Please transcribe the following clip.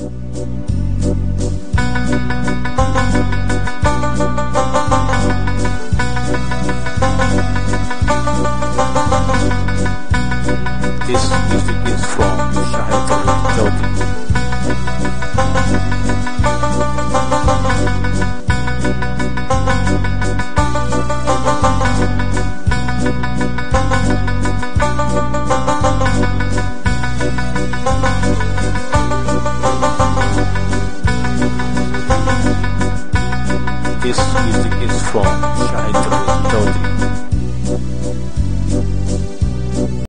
This music is from This music is from